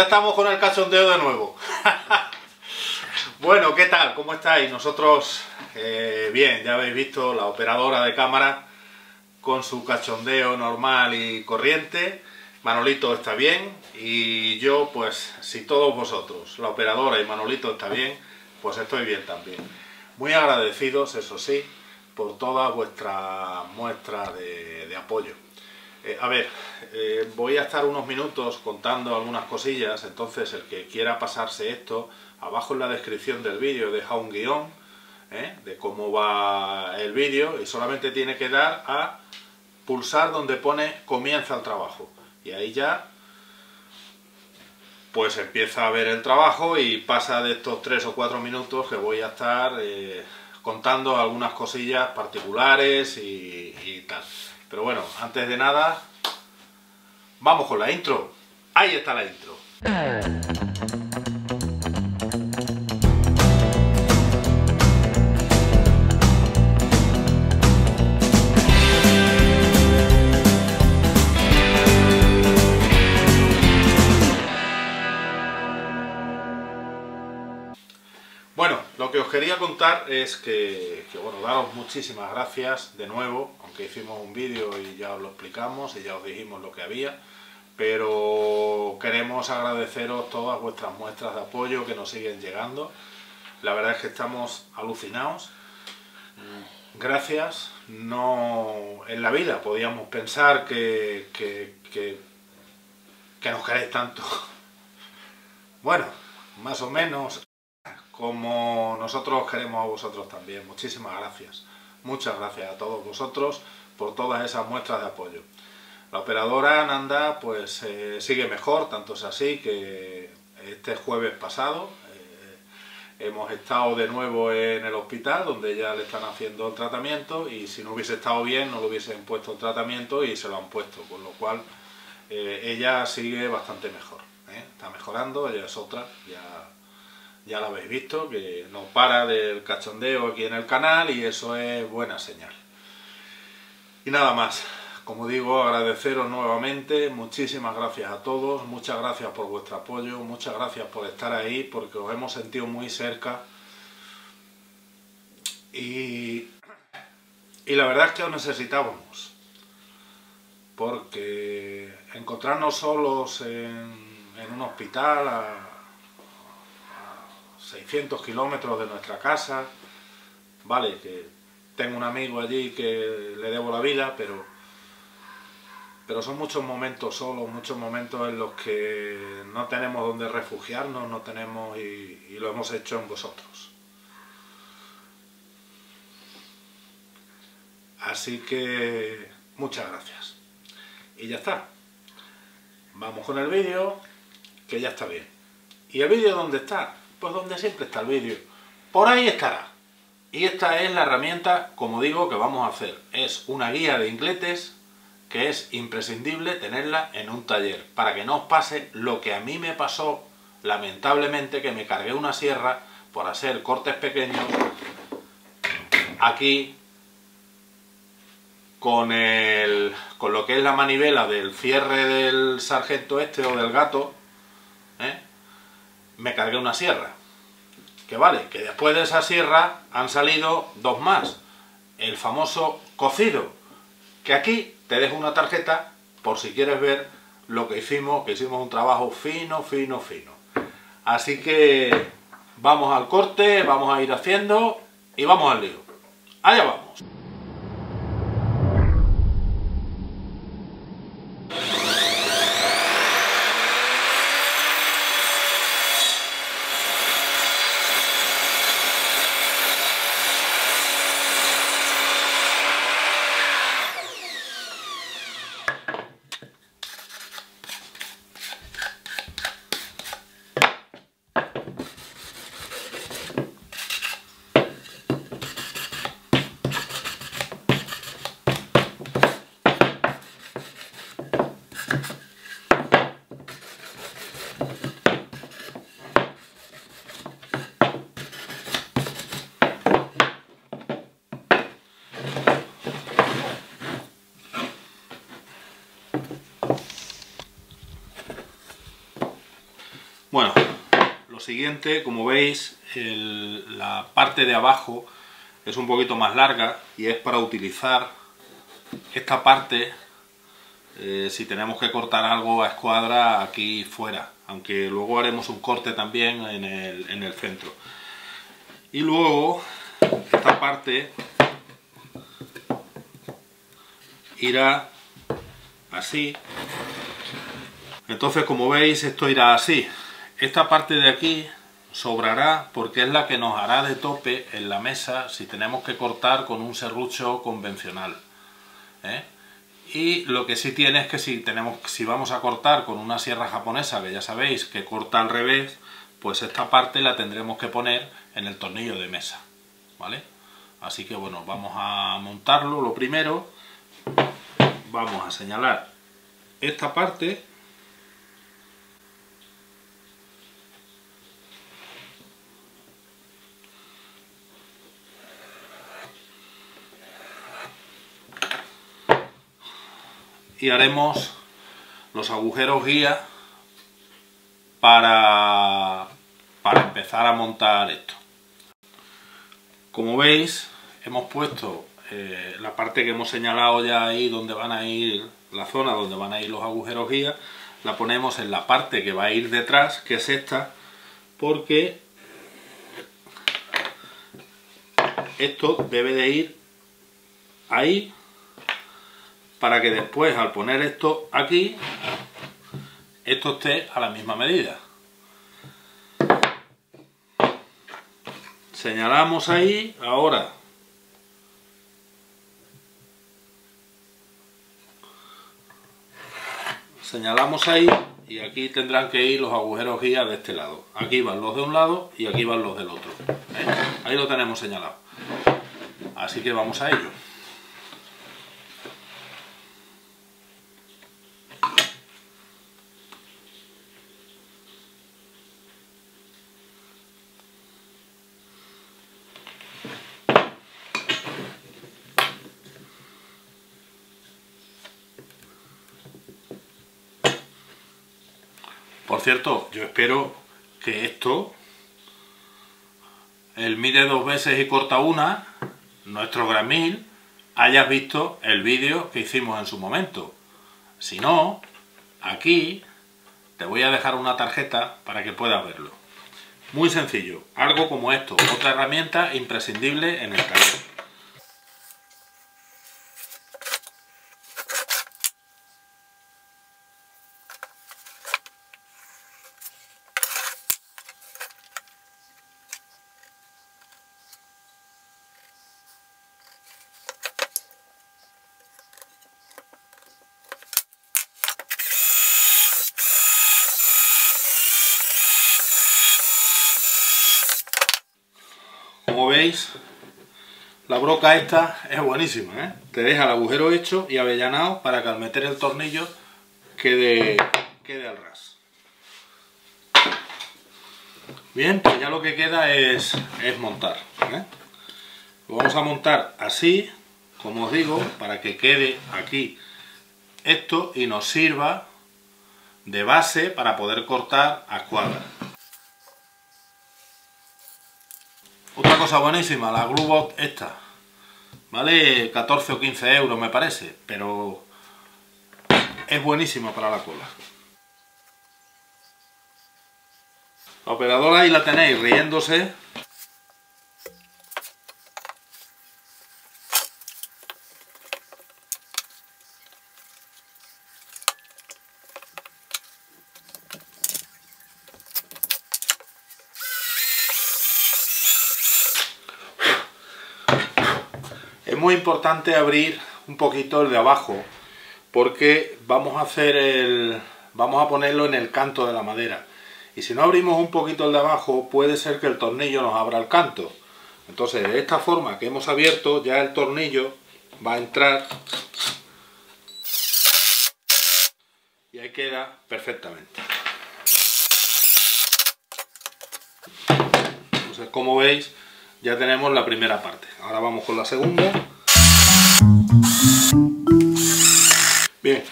Ya estamos con el cachondeo de nuevo. bueno, ¿qué tal? ¿Cómo estáis? Nosotros, eh, bien, ya habéis visto la operadora de cámara con su cachondeo normal y corriente. Manolito está bien y yo, pues, si todos vosotros, la operadora y Manolito está bien, pues estoy bien también. Muy agradecidos, eso sí, por todas vuestras muestras de, apoyo. Eh, a ver, eh, voy a estar unos minutos contando algunas cosillas, entonces el que quiera pasarse esto, abajo en la descripción del vídeo he dejado un guion ¿eh? de cómo va el vídeo y solamente tiene que dar a pulsar donde pone comienza el trabajo y ahí ya pues empieza a ver el trabajo y pasa de estos tres o cuatro minutos que voy a estar contando algunas cosillas particulares y, tal. Pero bueno, antes de nada, vamos con la intro. Ahí está la intro. Quería contar es que, bueno, daros muchísimas gracias de nuevo, aunque hicimos un vídeo y ya os lo explicamos y ya os dijimos lo que había, pero queremos agradeceros todas vuestras muestras de apoyo que nos siguen llegando. La verdad es que estamos alucinados. Gracias. No en la vida podíamos pensar que, que, que, que nos queréis tanto. Bueno, más o menos como nosotros queremos a vosotros también. Muchísimas gracias. Muchas gracias a todos vosotros por todas esas muestras de apoyo. La operadora Nanda pues eh, sigue mejor, tanto es así que este jueves pasado eh, hemos estado de nuevo en el hospital donde ya le están haciendo el tratamiento y si no hubiese estado bien no le hubiesen puesto el tratamiento y se lo han puesto, con lo cual eh, ella sigue bastante mejor. Está mejorando, ella es otra, ya ya lo habéis visto, que no para del cachondeo aquí en el canal y eso es buena señal. Y nada más, como digo, agradeceros nuevamente, muchísimas gracias a todos, muchas gracias por vuestro apoyo, muchas gracias por estar ahí, porque os hemos sentido muy cerca. Y, y la verdad es que os necesitábamos, porque encontrarnos solos en, en un hospital, a, 600 kilómetros de nuestra casa, vale, que tengo un amigo allí que le debo la vida, pero, pero son muchos momentos solos, muchos momentos en los que no tenemos donde refugiarnos, no tenemos y, y lo hemos hecho en vosotros. Así que muchas gracias. Y ya está. Vamos con el vídeo, que ya está bien. ¿Y el vídeo dónde está? Pues donde siempre está el vídeo. Por ahí estará. Y esta es la herramienta, como digo, que vamos a hacer. Es una guía de ingletes que es imprescindible tenerla en un taller para que no os pase lo que a mí me pasó lamentablemente que me cargué una sierra por hacer cortes pequeños aquí con, el, con lo que es la manivela del cierre del sargento este o del gato. Me cargué una sierra. Que vale, que después de esa sierra han salido dos más. El famoso cocido, que aquí te dejo una tarjeta por si quieres ver lo que hicimos, que hicimos un trabajo fino, fino, fino. Así que vamos al corte, vamos a ir haciendo y vamos al lío. Allá vamos. Como veis, la parte de abajo es un poquito más larga y es para utilizar esta parte eh, si tenemos que cortar algo a escuadra aquí fuera, aunque luego haremos un corte también en el, en el centro. Y luego esta parte irá así. Entonces, como veis, esto irá así. Esta parte de aquí sobrará porque es la que nos hará de tope en la mesa si tenemos que cortar con un serrucho convencional. ¿eh? Y lo que sí tiene es que si, tenemos, si vamos a cortar con una sierra japonesa, que ya sabéis que corta al revés, pues esta parte la tendremos que poner en el tornillo de mesa. ¿Vale? Así que bueno, vamos a montarlo. Lo primero, vamos a señalar esta parte y haremos los agujeros guía para, para empezar a montar esto. Como veis, hemos puesto eh, la parte que hemos señalado ya ahí donde van a ir, la zona donde van a ir los agujeros guía, la ponemos en la parte que va a ir detrás, que es esta, porque esto debe de ir ahí para que después al poner esto aquí, esto esté a la misma medida. Señalamos ahí, ahora señalamos ahí y aquí tendrán que ir los agujeros guía de este lado. Aquí van los de un lado y aquí van los del otro. ¿eh? Ahí lo tenemos señalado. Así que vamos a ello. Por cierto, yo espero que esto, el mide dos veces y corta una, nuestro gramil, hayas visto el vídeo que hicimos en su momento. Si no, aquí te voy a dejar una tarjeta para que puedas verlo. Muy sencillo, algo como esto, otra herramienta imprescindible en el taller. como la broca esta es buenísima, ¿eh? Te deja el agujero hecho y avellanado para que al meter el tornillo quede, quede al ras. Bien, pues ya lo que queda es, es montar. ¿eh? Lo vamos a montar así, como os digo, para que quede aquí esto y nos sirva de base para poder cortar a escuadra. Otra cosa buenísima, la Gluebot esta. Vale 14 o 15 euros me parece, pero es buenísima para la cola. La operadora ahí la tenéis riéndose muy importante abrir un poquito el de abajo porque vamos a hacer el vamos a ponerlo en el canto de la madera. Y si no abrimos un poquito el de abajo puede ser que el tornillo nos abra el canto. Entonces de esta forma que hemos abierto ya el tornillo va a entrar y ahí queda perfectamente. Entonces como veis ya tenemos la primera parte. Ahora vamos con la segunda. Bien,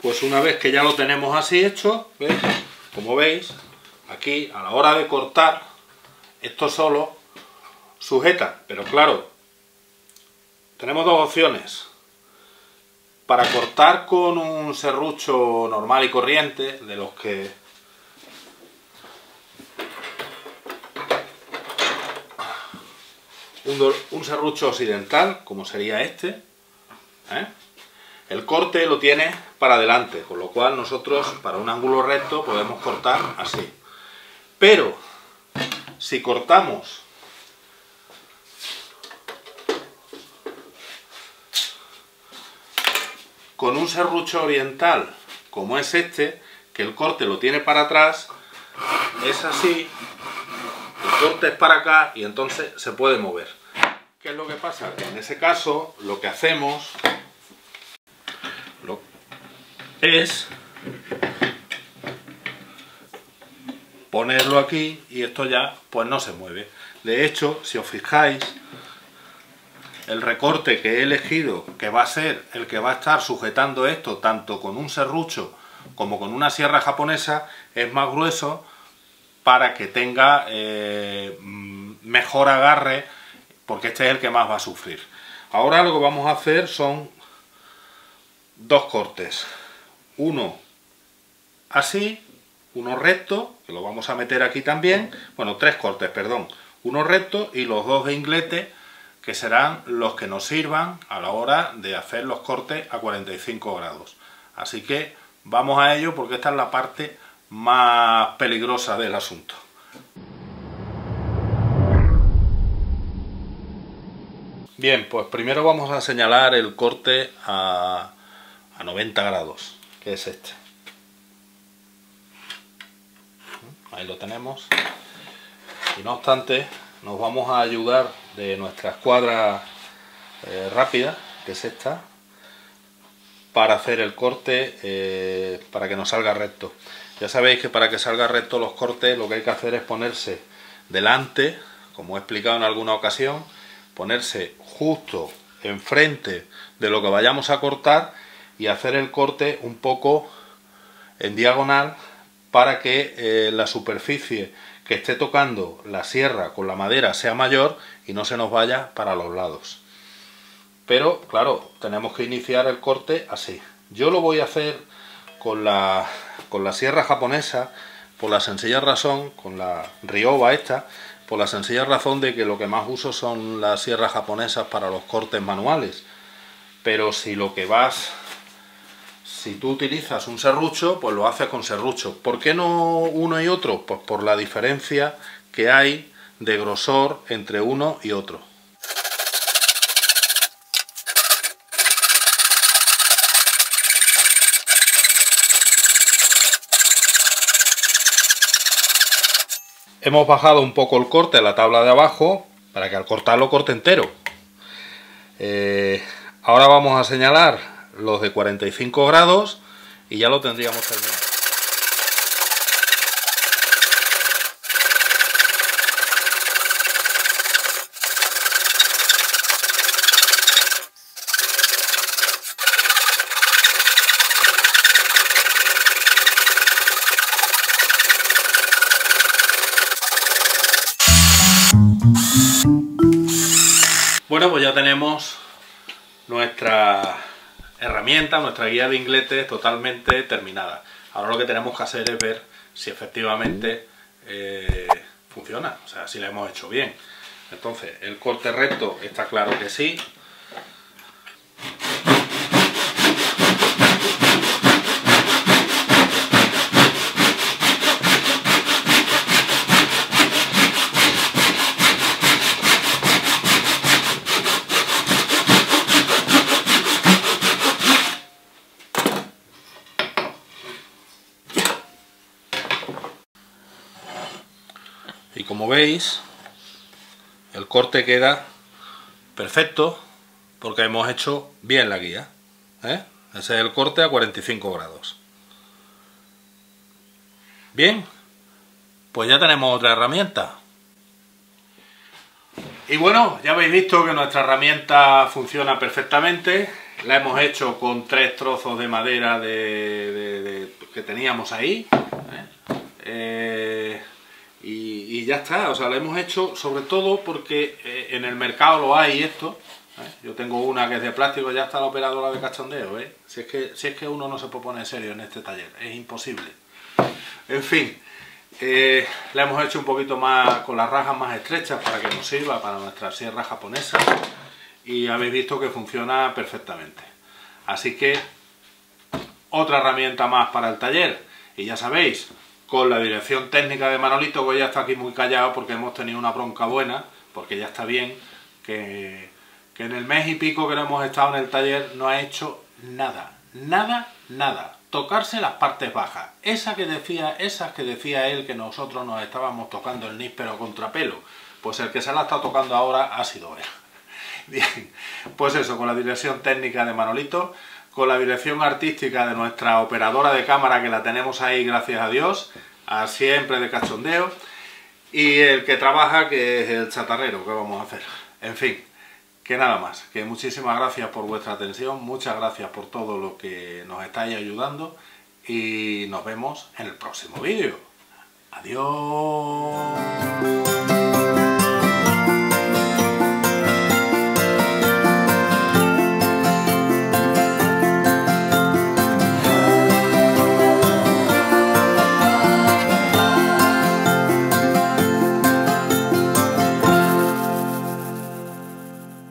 pues una vez que ya lo tenemos así hecho, como veis, aquí a la hora de cortar, esto solo sujeta, pero claro, tenemos dos opciones. Para cortar con un serrucho normal y corriente, de los que un, serrucho occidental, como sería este, ¿eh? el corte lo tiene para adelante, con lo cual nosotros para un ángulo recto podemos cortar así. Pero si cortamos con un serrucho oriental como es este, que el corte lo tiene para atrás, es así, el corte es para acá y entonces se puede mover. ¿Qué es lo que pasa? En ese caso lo que hacemos es ponerlo aquí y esto ya pues no se mueve. De hecho, si os fijáis, el recorte que he elegido, que va a ser el que va a estar sujetando esto tanto con un serrucho como con una sierra japonesa, es más grueso para que tenga eh, mejor agarre, porque este es el que más va a sufrir. Ahora lo que vamos a hacer son dos cortes. Uno así, uno recto, que lo vamos a meter aquí también. Bueno, tres cortes, perdón. Uno recto y los dos de inglete que serán los que nos sirvan a la hora de hacer los cortes a 45 grados. Así que vamos a ello porque esta es la parte más peligrosa del asunto. Bien, pues primero vamos a señalar el corte a, a 90 grados, que es este. Ahí lo tenemos. Y no obstante, nos vamos a ayudar de nuestra escuadra eh, rápida, que es esta, para hacer el corte eh, para que nos salga recto. Ya sabéis que para que salga recto los cortes lo que hay que hacer es ponerse delante, como he explicado en alguna ocasión, ponerse justo enfrente de lo que vayamos a cortar y hacer el corte un poco en diagonal para que eh, la superficie que esté tocando la sierra con la madera sea mayor y no se nos vaya para los lados. Pero claro, tenemos que iniciar el corte así. Yo lo voy a hacer con la, con la sierra japonesa por la sencilla razón, con la Ryoba esta, por la sencilla razón de que lo que más uso son las sierras japonesas para los cortes manuales. Pero si lo que vas si tú utilizas un serrucho, pues lo haces con serrucho. ¿Por qué no uno y otro? Pues por la diferencia que hay de grosor entre uno y otro. Hemos bajado un poco el corte a la tabla de abajo para que al cortarlo corte entero. Eh, ahora vamos a señalar los de 45 grados y ya lo tendríamos terminado. Bueno, pues ya tenemos nuestra herramienta, nuestra guía de inglete totalmente terminada. Ahora lo que tenemos que hacer es ver si efectivamente eh, funciona, o sea, si la hemos hecho bien. Entonces, el corte recto está claro que sí, y como veis el corte queda perfecto porque hemos hecho bien la guía ¿eh? ese es el corte a 45 grados bien pues ya tenemos otra herramienta y bueno, ya habéis visto que nuestra herramienta funciona perfectamente la hemos hecho con tres trozos de madera de, que teníamos ahí ¿eh? Eh, y, ya está, o sea, lo hemos hecho sobre todo porque eh, en el mercado lo hay esto. ¿eh? Yo tengo una que es de plástico, ya está la operadora de cachondeo, ¿eh? Si es, que, si es que uno no se puede poner serio en este taller, es imposible. En fin, la hemos hecho un poquito más con las rajas más estrechas para que nos sirva para nuestra sierra japonesa y habéis visto que funciona perfectamente. Así que otra herramienta más para el taller y ya sabéis, con la dirección técnica de Manolito, que ya está aquí muy callado porque hemos tenido una bronca buena, porque ya está bien, que, que en el mes y pico que no hemos estado en el taller no ha hecho nada, nada, nada. Tocarse las partes bajas. Esa que decía, esas que decía él que nosotros nos estábamos tocando el níspero contrapelo. Pues el que se la está tocando ahora ha sido él. Bien, pues eso, con la dirección técnica de Manolito con la dirección artística de nuestra operadora de cámara que la tenemos ahí gracias a Dios, a siempre de cachondeo, y el que trabaja que es el chatarrero, que vamos a hacer. En fin, que nada más, que muchísimas gracias por vuestra atención, muchas gracias por todo lo que nos estáis ayudando y nos vemos en el próximo vídeo. Adiós.